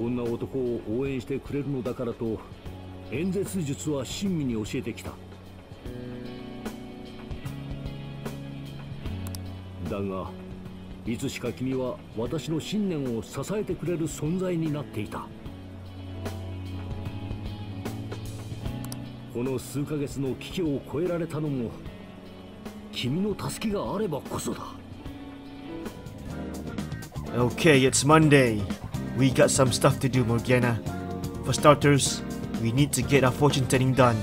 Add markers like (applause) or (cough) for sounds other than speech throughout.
こんな男を応援してくれるのだからと演説術は親身に教えてきた。だがいつしか君は私の信念を支えてくれる存在になっていた。この数ヶ月の危機を越えられたのも君の助けがあればこそだ。Okay, it's Monday. We got some stuff to do, Morgana. For starters, we need to get our fortune telling done.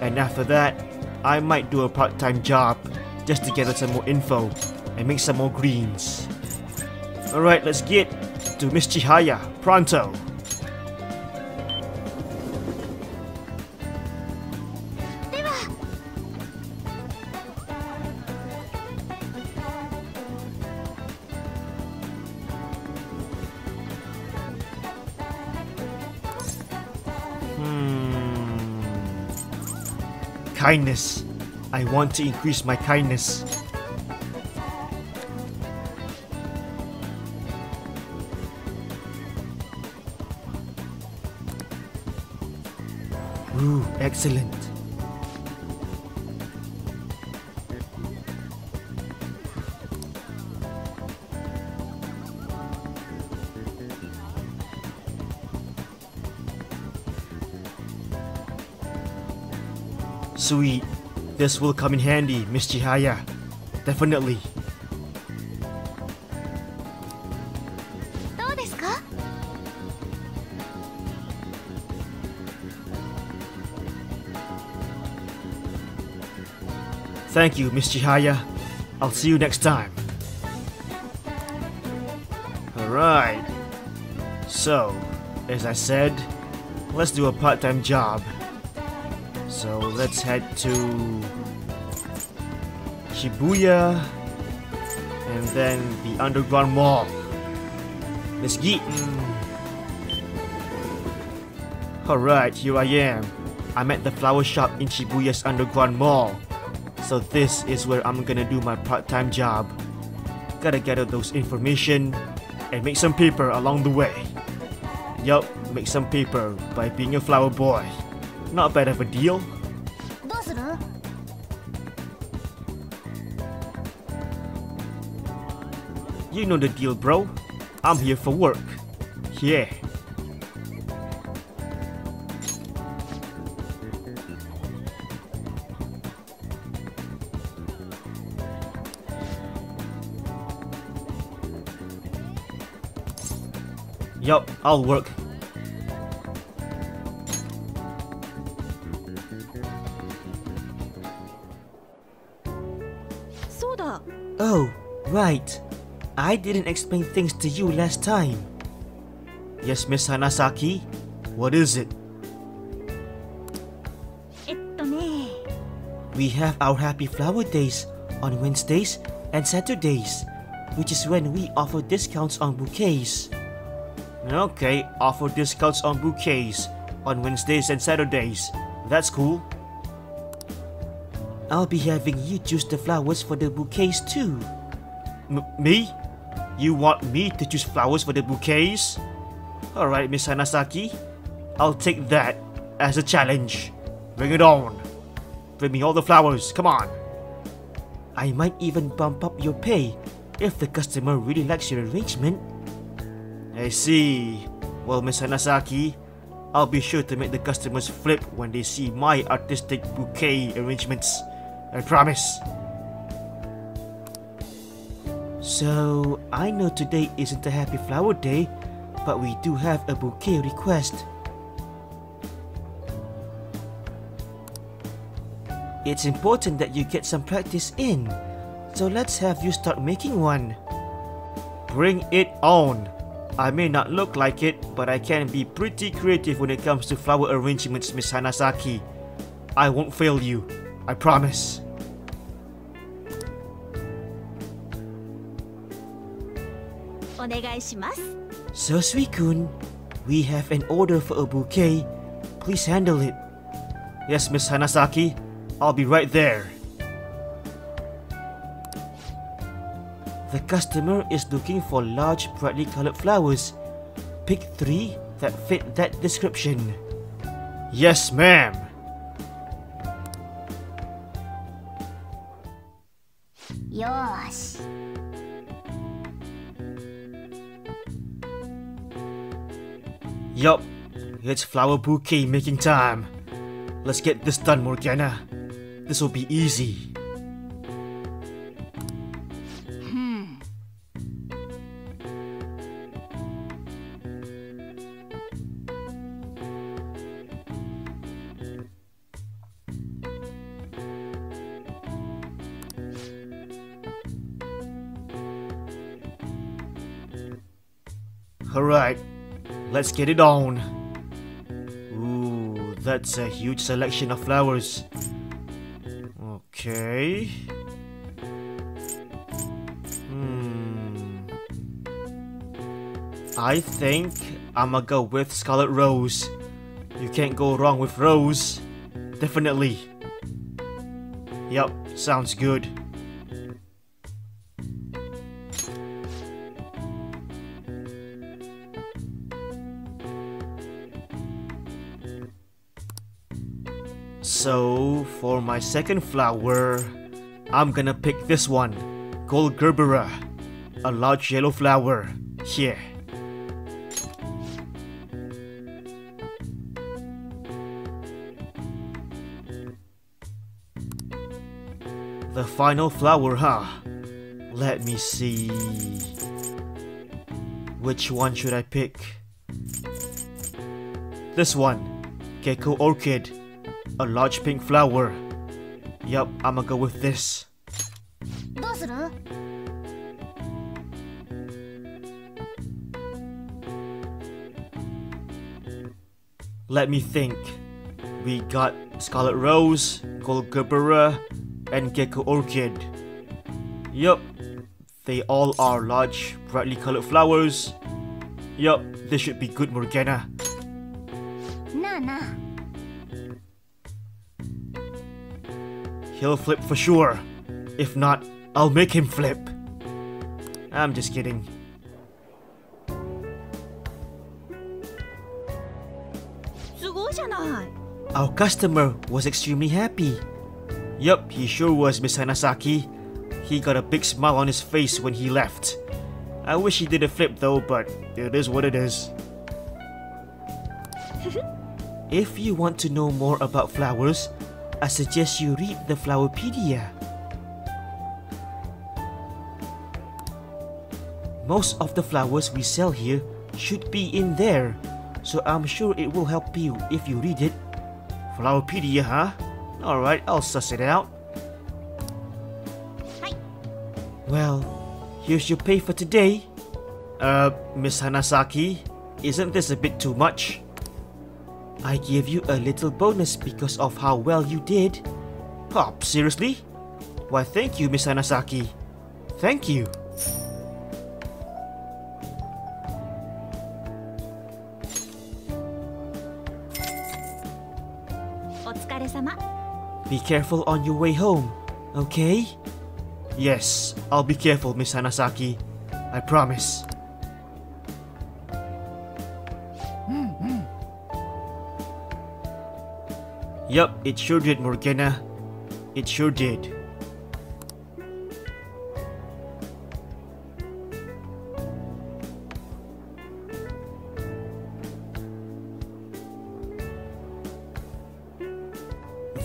And after that, I might do a part time job just to gather some more info and make some more greens. Alright, let's get to Miss Chihaya, pronto! Kindness. I want to increase my kindness. Ooh, excellent. Sweet. This will come in handy, Miss Chihaya. Definitely. Thank you, Miss Chihaya. I'll see you next time. Alright. So, as I said, let's do a part-time job. So let's head to Shibuya and then the underground mall. Let's get. Alright, here I am. I'm at the flower shop in Shibuya's underground mall. So this is where I'm gonna do my part-time job. Gotta gather those information and make some paper along the way. Yup, make some paper by being a flower boy. Not bad of a deal. する？You know the deal, bro. I'm here for work. Yeah. Yup, I'll work. right. I didn't explain things to you last time. Yes, Miss Hanasaki? What is it? We have our happy flower days on Wednesdays and Saturdays, which is when we offer discounts on bouquets. Okay, offer discounts on bouquets on Wednesdays and Saturdays. That's cool. I'll be having you choose the flowers for the bouquets too. Me? You want me to choose flowers for the bouquets? Alright, Miss Hanasaki. I'll take that as a challenge. Bring it on. Bring me all the flowers, come on. I might even bump up your pay if the customer really likes your arrangement. I see. Well, Miss Hanasaki, I'll be sure to make the customers flip when they see my artistic bouquet arrangements. I promise. So, I know today isn't a happy flower day, but we do have a bouquet request. It's important that you get some practice in, so let's have you start making one. Bring it on! I may not look like it, but I can be pretty creative when it comes to flower arrangements, Miss Hanasaki. I won't fail you, I promise. お願いします Sousui-kun, we have an order for a bouquet. Please handle it. Yes, Miss Hanasaki. I'll be right there. The customer is looking for large, brightly colored flowers. Pick three that fit that description. Yes, ma'am. Yosh. Yup, it's flower bouquet making time. Let's get this done, Morgana. This will be easy. Let's get it on. Ooh, that's a huge selection of flowers. Okay. Hmm. I think I'ma go with Scarlet Rose. You can't go wrong with Rose. Definitely. Yup, sounds good. For my second flower, I'm gonna pick this one, Gold Gerbera, a large yellow flower. Here. The final flower, huh? Let me see. Which one should I pick? This one, Gecko Orchid a large pink flower. Yup, I'ma go with this. Let me think. We got Scarlet Rose, Gold Gerbera, and Gecko Orchid. Yup, they all are large, brightly colored flowers. Yup, this should be good, Morgana. Nah, nah. He'll flip for sure. If not, I'll make him flip. I'm just kidding. Our customer was extremely happy. Yup, he sure was, Miss Hanasaki. He got a big smile on his face when he left. I wish he did a flip though, but it is what it is. (laughs) if you want to know more about flowers, I suggest you read the Flowerpedia. Most of the flowers we sell here should be in there, so I'm sure it will help you if you read it. Flowerpedia, huh? Alright, I'll suss it out. Hi. Well, here's your pay for today. Uh, Miss Hanasaki, isn't this a bit too much? I gave you a little bonus because of how well you did. Pop, seriously? Why thank you, Miss Hanasaki. Thank you. Be careful on your way home, okay? Yes, I'll be careful, Miss Hanasaki. I promise. Yup, it sure did, Morgana. It sure did.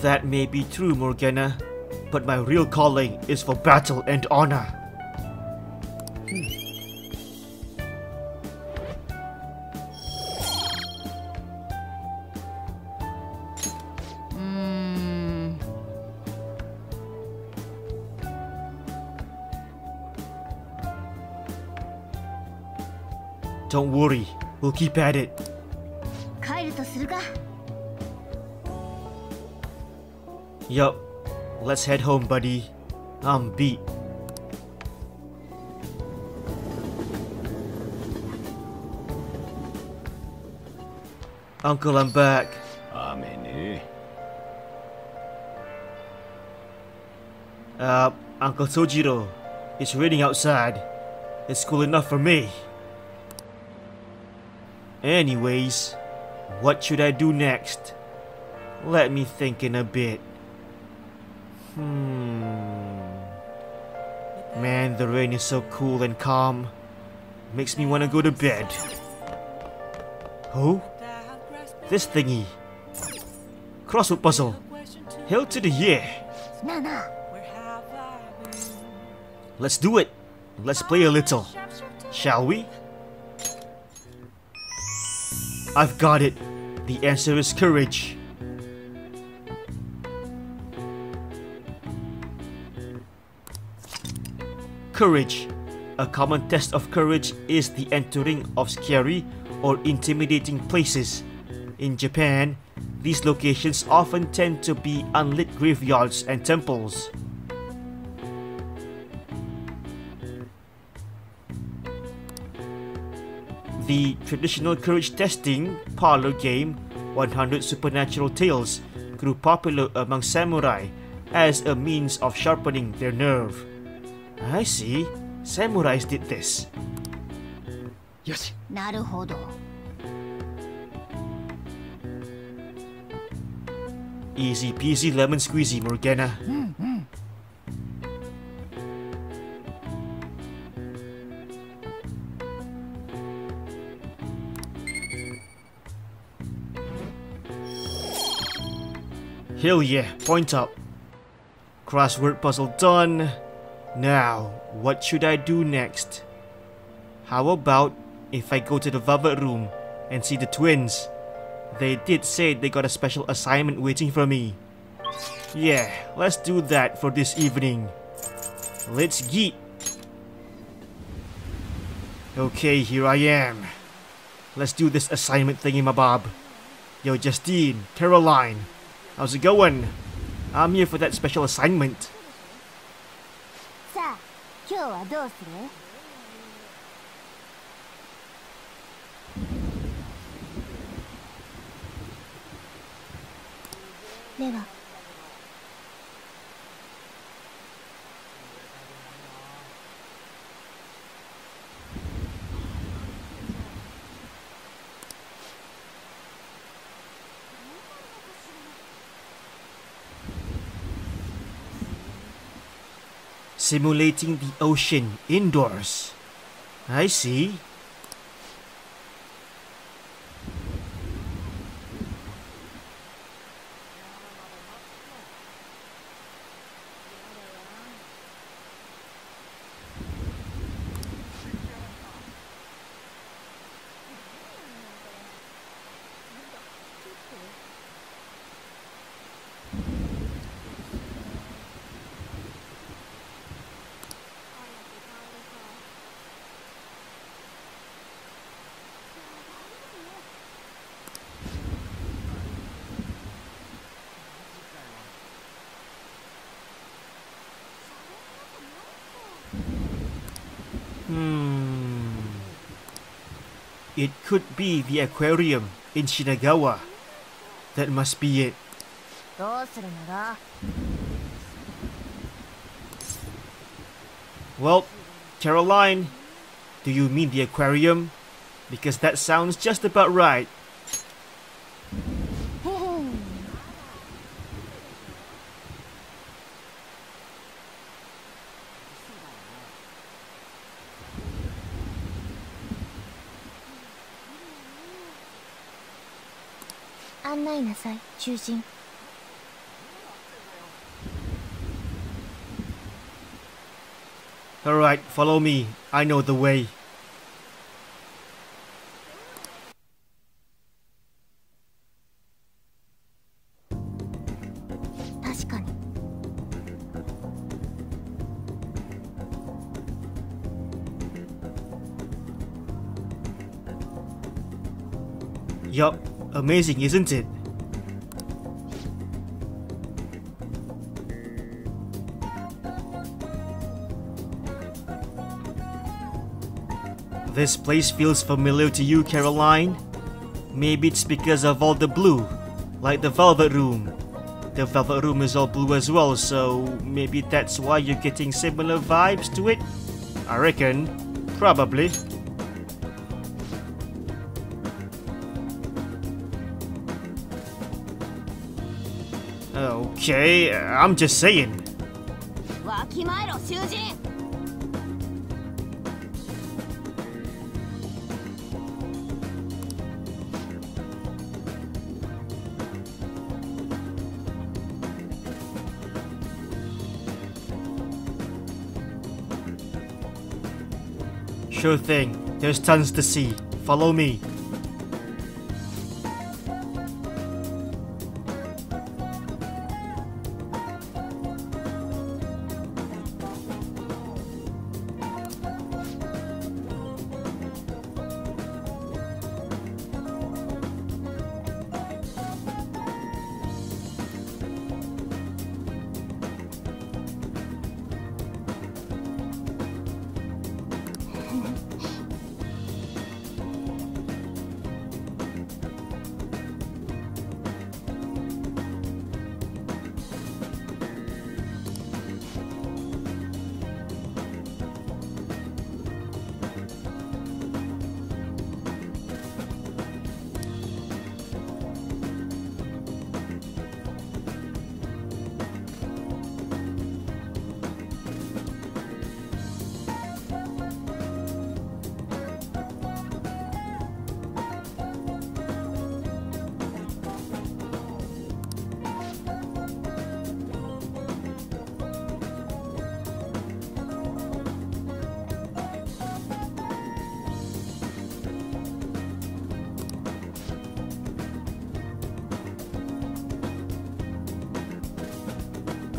That may be true, Morgana, but my real calling is for battle and honor. Don't worry, we'll keep at it. Yup, let's head home, buddy. I'm beat. Uncle, I'm back. Uh, Uncle Sojiro, it's raining outside. It's cool enough for me. Anyways, what should I do next? Let me think in a bit. Hmm. Man, the rain is so cool and calm. Makes me want to go to bed. Who? This thingy. Crossword puzzle. Hail to the year. Nana. Let's do it. Let's play a little. Shall we? I've got it. The answer is courage. Courage. A common test of courage is the entering of scary or intimidating places. In Japan, these locations often tend to be unlit graveyards and temples. The traditional courage testing parlor game 100 Supernatural Tales grew popular among samurai as a means of sharpening their nerve. I see. Samurais did this. よしなるほど Easy peasy lemon squeezy, Morgana. Hell yeah, point up. Crossword puzzle done. Now, what should I do next? How about if I go to the Velvet Room and see the twins? They did say they got a special assignment waiting for me. Yeah, let's do that for this evening. Let's geet. Okay, here I am. Let's do this assignment thingy, my bob. Yo, Justine, Caroline, how's it going? I'm here for that special assignment. さ Simulating the ocean indoors. I see. It could be the aquarium in Shinagawa. That must be it. どうするのだ Well, Caroline, do you mean the aquarium? Because that sounds just about right. 心。Alright, follow me. I know the way. Yup, amazing isn't it? This place feels familiar to you, Caroline. Maybe it's because of all the blue, like the Velvet Room. The Velvet Room is all blue as well, so maybe that's why you're getting similar vibes to it? I reckon. Probably. Okay, I'm just saying. Sure thing. There's tons to see. Follow me.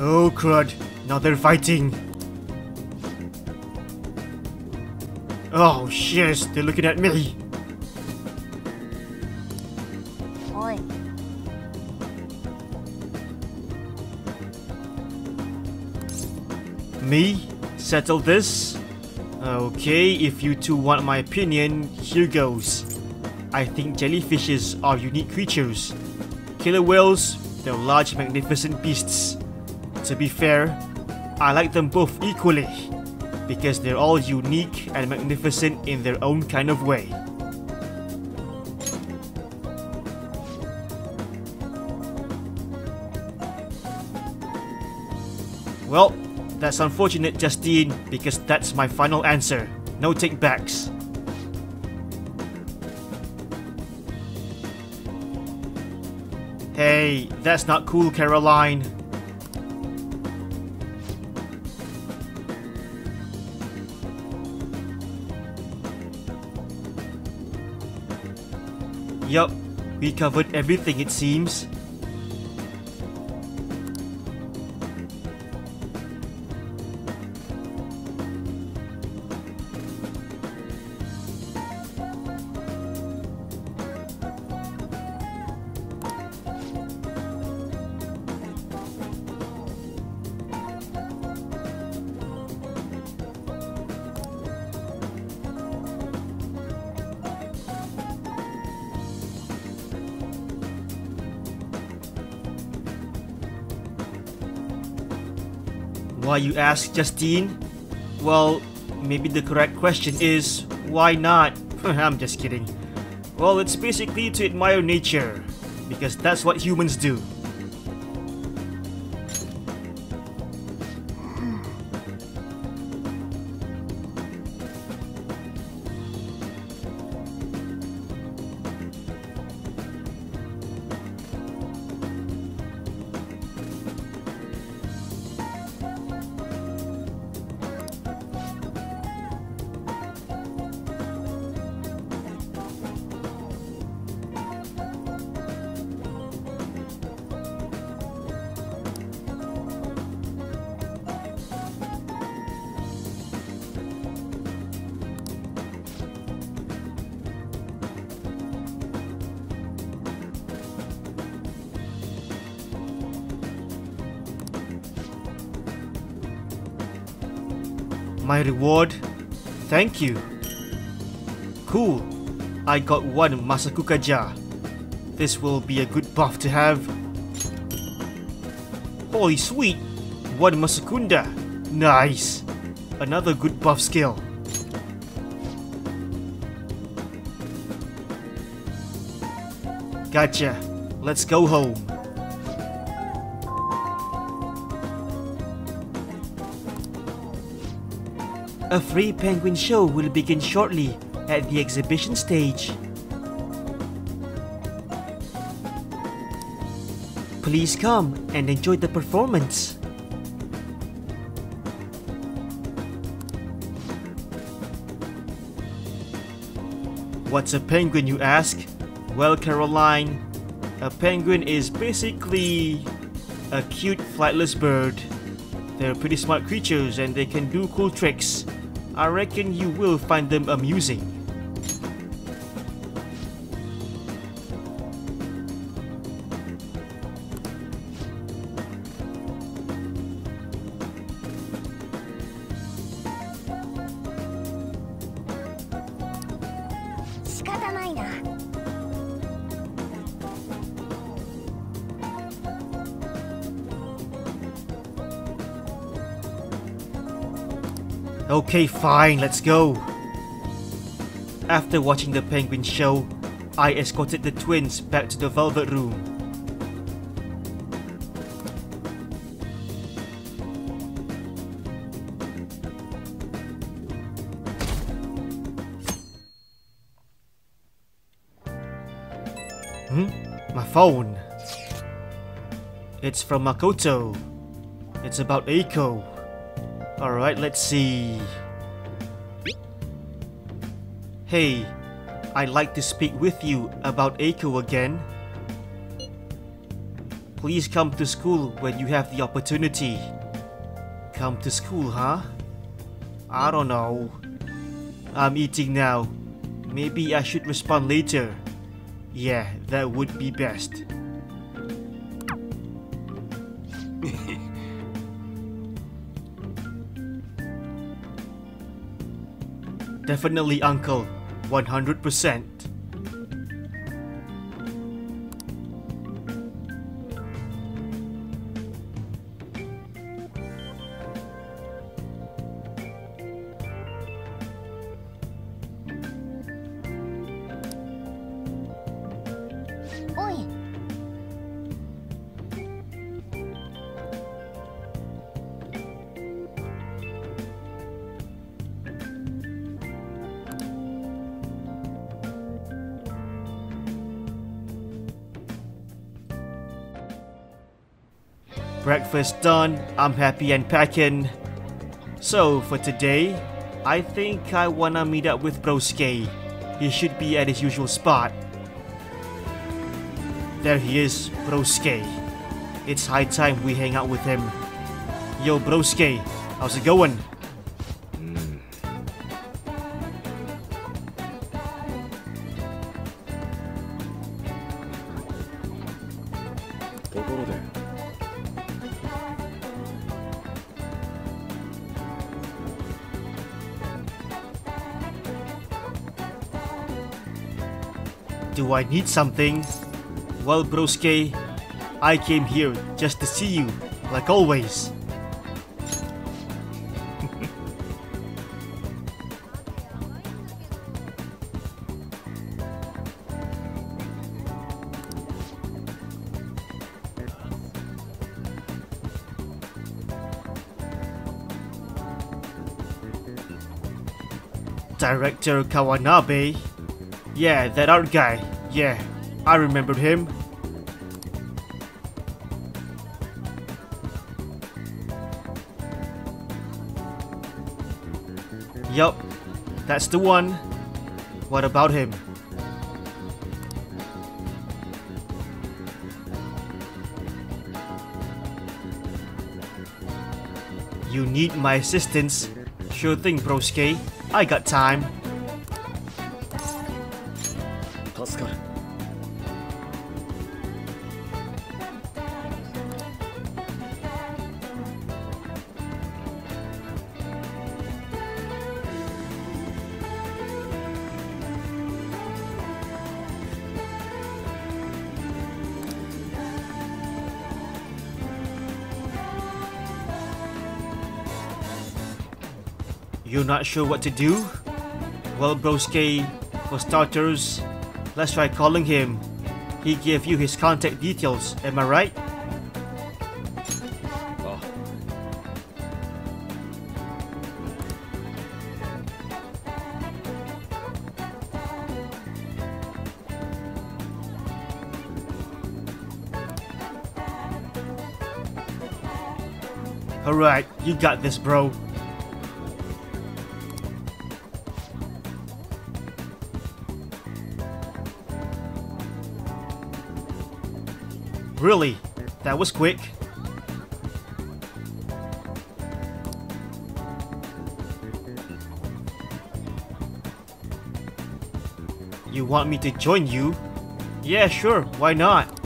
Oh crud, now they're fighting. Oh shit, they're looking at me. おい Me? Settle this? Okay, if you two want my opinion, here goes. I think jellyfishes are unique creatures. Killer whales, they're large, magnificent beasts. To be fair, I like them both equally, because they're all unique and magnificent in their own kind of way. Well, that's unfortunate, Justine, because that's my final answer. No takebacks. Hey, that's not cool, Caroline. We covered everything it seems. Why you ask, Justine? Well, maybe the correct question is, why not? (laughs) I'm just kidding. Well, it's basically to admire nature, because that's what humans do. My reward? Thank you. Cool. I got one Masukukaja. This will be a good buff to have. Holy sweet! One Masukunda. Nice. Another good buff skill. Gotcha. Let's go home. A free penguin show will begin shortly at the exhibition stage. Please come and enjoy the performance. What's a penguin, you ask? Well, Caroline, a penguin is basically a cute flightless bird. They're pretty smart creatures and they can do cool tricks. I reckon you will find them amusing. Okay, fine, let's go. After watching the penguin show, I escorted the twins back to the Velvet Room. Hmm? My phone. It's from Makoto. It's about Eiko. Alright, let's see. Hey, I'd like to speak with you about Eiko again. Please come to school when you have the opportunity. Come to school, huh? I don't know. I'm eating now. Maybe I should respond later. Yeah, that would be best. (laughs) Definitely, Uncle. 100%. Breakfast done, I'm happy and packing. So, for today, I think I wanna meet up with Broske. He should be at his usual spot. There he is, Broske. It's high time we hang out with him. Yo, Broske, how's it going? Do I need something? Well, broske, I came here just to see you, like always. Director Kawanabe? Yeah, that art guy. Yeah, I remembered him. Yup, that's the one. What about him? You need my assistance? Sure thing, broske. I got time. You're not sure what to do? Well, broske, for starters, let's try calling him. He gave you his contact details, am I right? Oh. Alright, you got this, bro. Really? That was quick. You want me to join you? Yeah, sure, why not?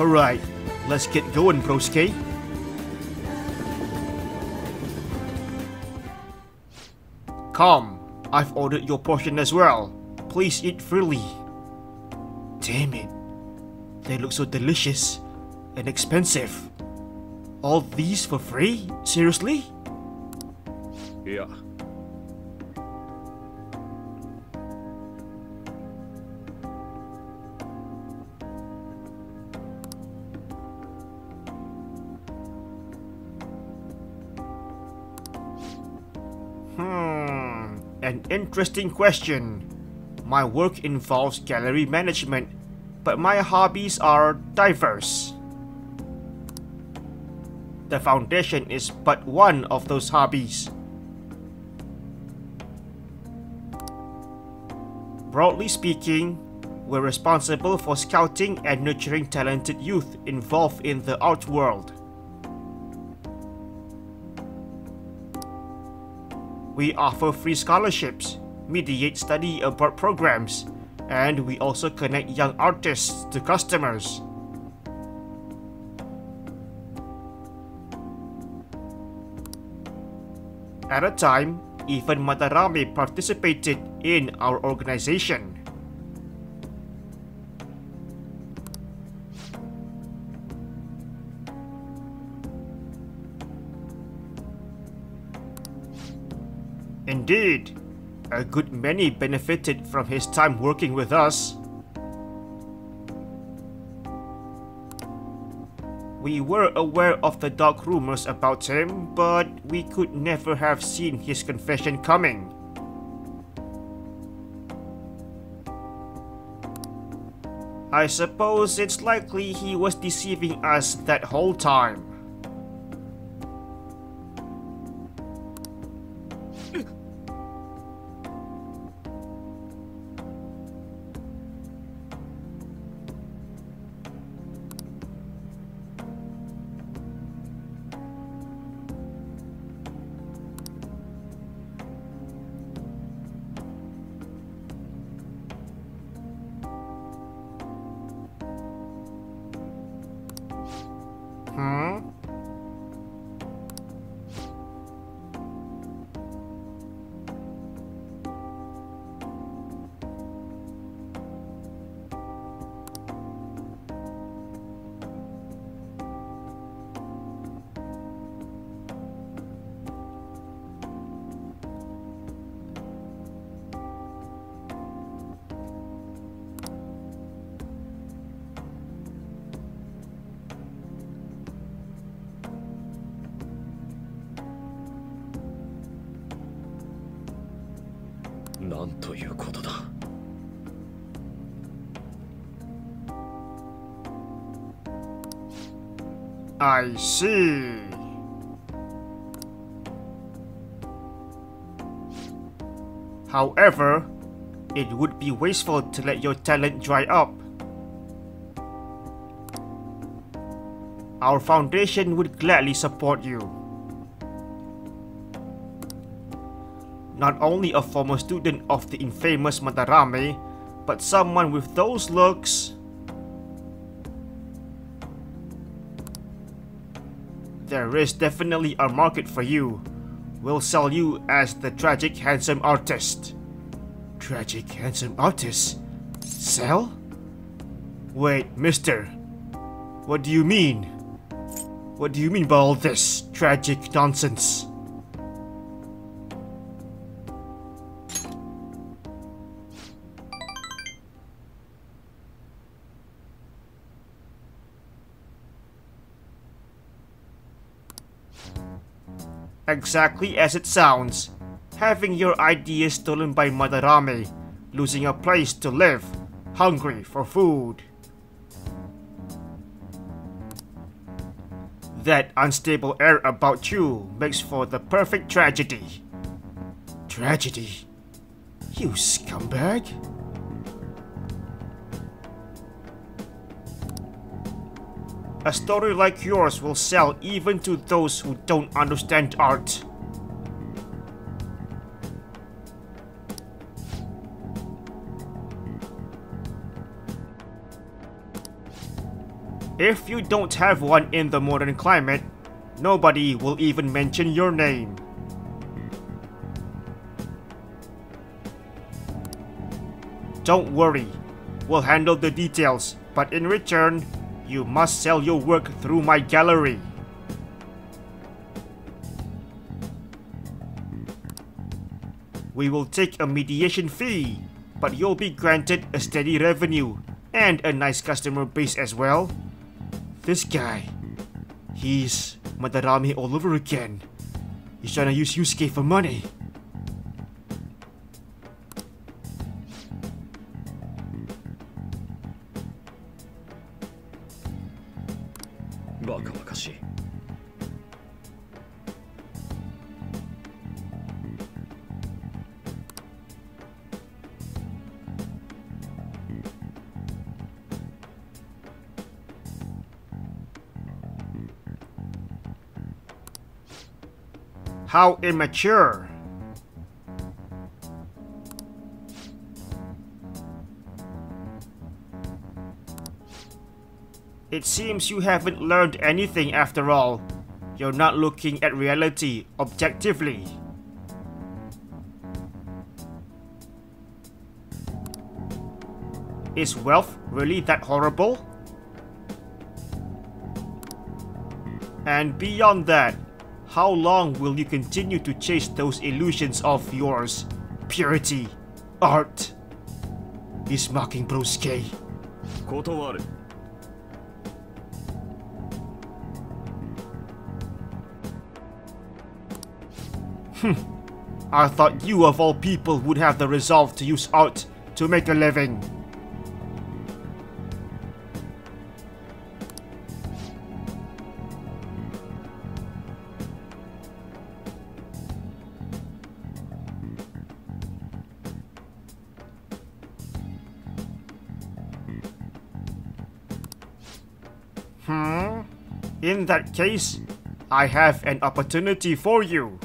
Alright, let's get going, broski. Come, I've ordered your portion as well. Please eat freely. Damn it. They look so delicious and expensive. All these for free? Seriously? い interesting question. My work involves gallery management, but my hobbies are diverse. The foundation is but one of those hobbies. Broadly speaking, we're responsible for scouting and nurturing talented youth involved in the art world. We offer free scholarships, mediate study abroad programs, and we also connect young artists to customers. At a time, even Madarame participated in our organization. Indeed, a good many benefited from his time working with us. We were aware of the dark rumors about him, but we could never have seen his confession coming. I suppose it's likely he was deceiving us that whole time. I see. However, it would be wasteful to let your talent dry up. Our foundation would gladly support you. Not only a former student of the infamous Madarame, but someone with those looks. There is definitely a market for you. We'll sell you as the tragic handsome artist. Tragic handsome artist? Sell? Wait, mister. What do you mean? What do you mean by all this tragic nonsense? Exactly as it sounds. Having your ideas stolen by Madarame, losing a place to live, hungry for food. That unstable air about you makes for the perfect tragedy. Tragedy? You scumbag? A story like yours will sell even to those who don't understand art. If you don't have one in the modern climate, nobody will even mention your name. Don't worry, we'll handle the details, but in return, you must sell your work through my gallery. We will take a mediation fee, but you'll be granted a steady revenue and a nice customer base as well. This guy, he's Madarame all over again. He's trying to use Yusuke for money. How immature. It seems you haven't learned anything after all. You're not looking at reality objectively. Is wealth really that horrible? And beyond that, how long will you continue to chase those illusions of yours? Purity, art. He's mocking Brusuke. 断る hmm. I thought you of all people would have the resolve to use art to make a living. Hmm? In that case, I have an opportunity for you.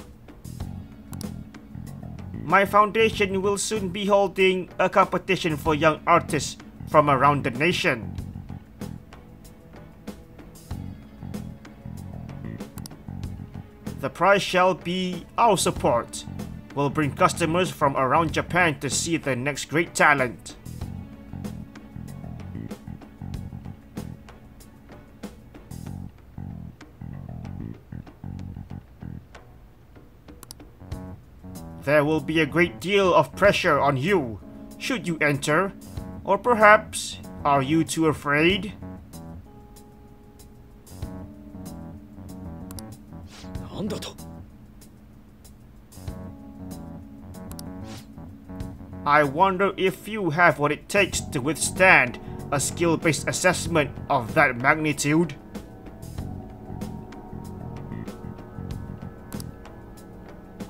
My foundation will soon be holding a competition for young artists from around the nation. The prize shall be our support. We'll bring customers from around Japan to see the next great talent. There will be a great deal of pressure on you, should you enter. Or perhaps, are you too afraid? I wonder if you have what it takes to withstand a skill-based assessment of that magnitude.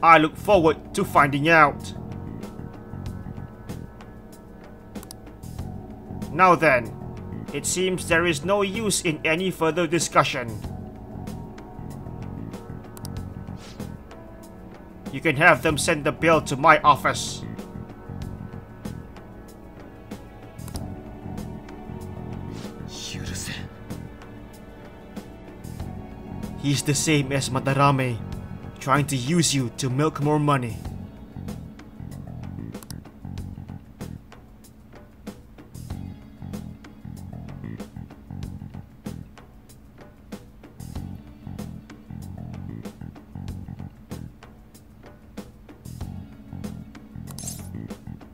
I look forward to finding out. Now then, it seems there is no use in any further discussion. You can have them send the bill to my office. He's the same as Madarame, trying to use you to milk more money.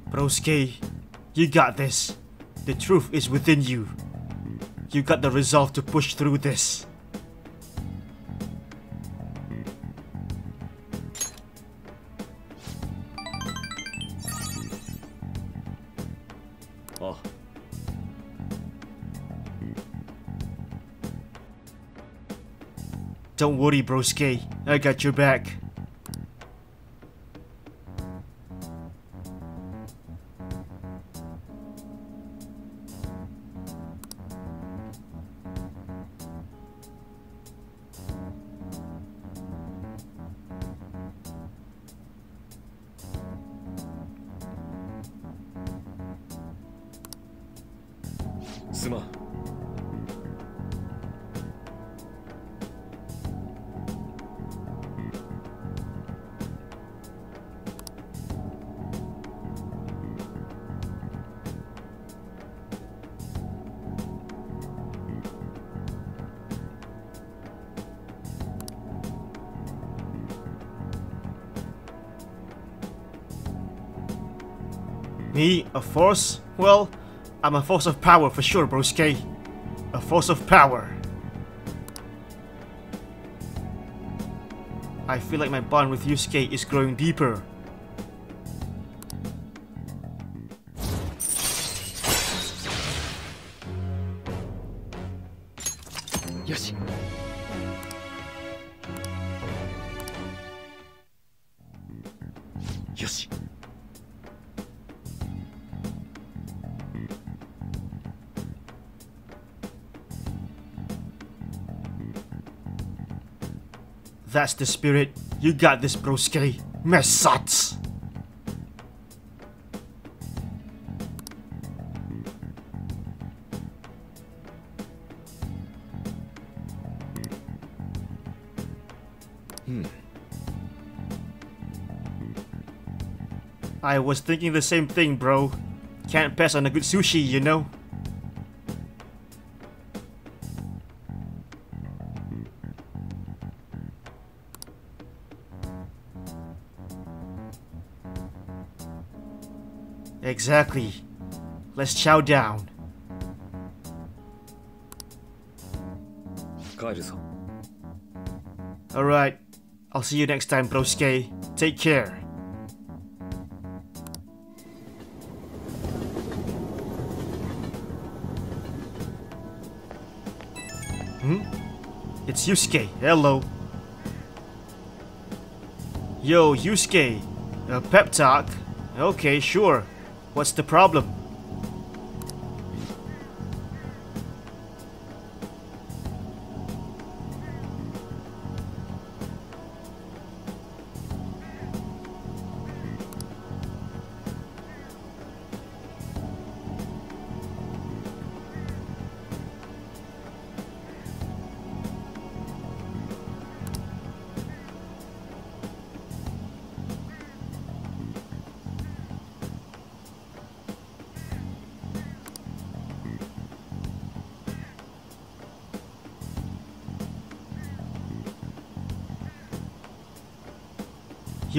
Broski, you got this. The truth is within you. You got the resolve to push through this. Worry, broski. I got your back. Suma. Me, a force? Well, I'm a force of power for sure, broski. A force of power. I feel like my bond with Yusuke is growing deeper. That's the spirit. You got this, broski. Messats! Hmm. I was thinking the same thing, bro. Can't pass on a good sushi, you know? Exactly. Let's chow down. Alright. I'll see you next time, broske. Take care. Hmm? It's Yusuke. Hello. Yo, Yusuke. A pep talk? Okay, sure. What's the problem?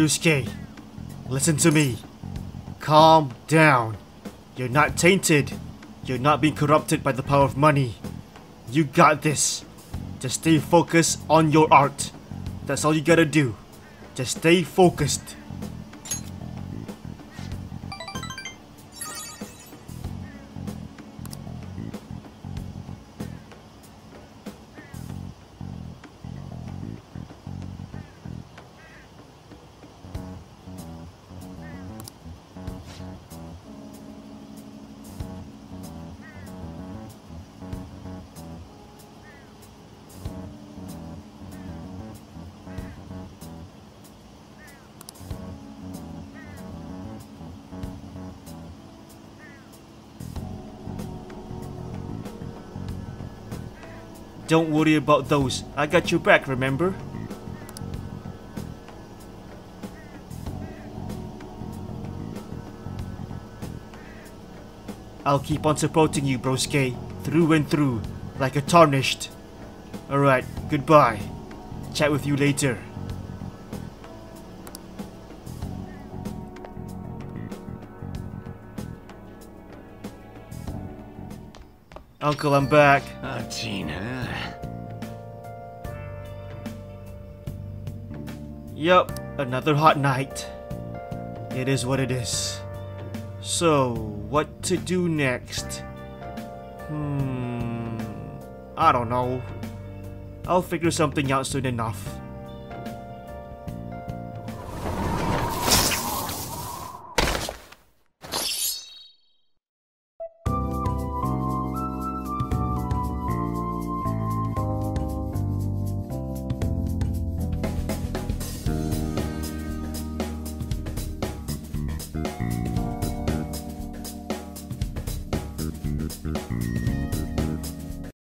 Yusuke, listen to me. Calm down. You're not tainted. You're not being corrupted by the power of money. You got this. Just stay focused on your art. That's all you gotta do. Just stay focused. Don't worry about those. I got your back, remember? I'll keep on supporting you, broske, through and through, like a tarnished. Alright, goodbye. Chat with you later. Uncle, I'm back. Oh, Gina. Yup, another hot night. It is what it is. So, what to do next? Hmm... I don't know. I'll figure something out soon enough.